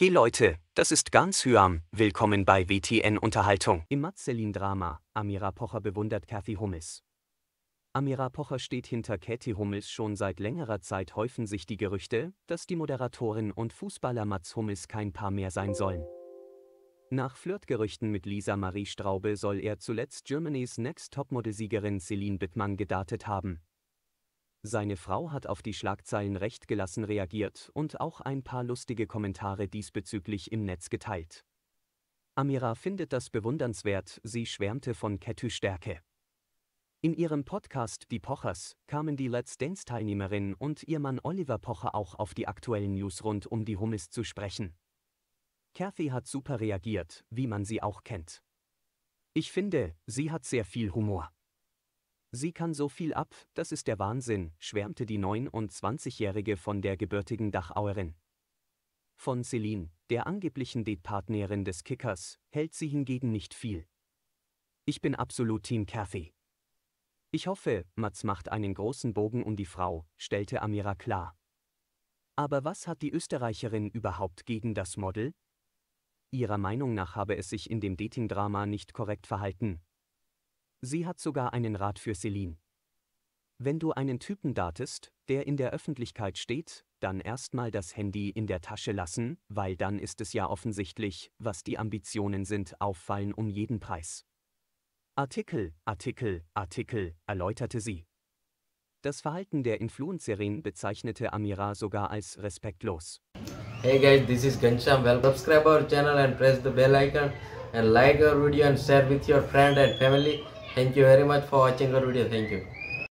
Hey Leute, das ist ganz Hyam, willkommen bei WTN Unterhaltung. Im Matzelin-Drama, Amira Pocher bewundert Kathy Hummels. Amira Pocher steht hinter Kathy Hummels schon seit längerer Zeit häufen sich die Gerüchte, dass die Moderatorin und Fußballer Mats Hummels kein Paar mehr sein sollen. Nach Flirtgerüchten mit Lisa Marie Straube soll er zuletzt Germany's Next Topmodel-Siegerin Celine Bittmann gedatet haben. Seine Frau hat auf die Schlagzeilen recht gelassen reagiert und auch ein paar lustige Kommentare diesbezüglich im Netz geteilt. Amira findet das bewundernswert, sie schwärmte von Kettys Stärke. In ihrem Podcast Die Pochers kamen die Let's Dance-Teilnehmerin und ihr Mann Oliver Pocher auch auf die aktuellen News rund um die Hummis zu sprechen. Kathy hat super reagiert, wie man sie auch kennt. Ich finde, sie hat sehr viel Humor. Sie kann so viel ab, das ist der Wahnsinn, schwärmte die 29-Jährige von der gebürtigen Dachauerin. Von Celine, der angeblichen Datepartnerin des Kickers, hält sie hingegen nicht viel. Ich bin absolut Team Kathy. Ich hoffe, Mats macht einen großen Bogen um die Frau, stellte Amira klar. Aber was hat die Österreicherin überhaupt gegen das Model? Ihrer Meinung nach habe es sich in dem Dating-Drama nicht korrekt verhalten, Sie hat sogar einen Rat für Celine. Wenn du einen Typen datest, der in der Öffentlichkeit steht, dann erstmal das Handy in der Tasche lassen, weil dann ist es ja offensichtlich, was die Ambitionen sind, auffallen um jeden Preis. Artikel, Artikel, Artikel, erläuterte sie. Das Verhalten der Influencerin bezeichnete Amira sogar als respektlos. Hey guys, this is Gansham. Well, subscribe our channel and press the bell icon and like our video and share with your friend and family. Thank you very much for watching our video. Thank you.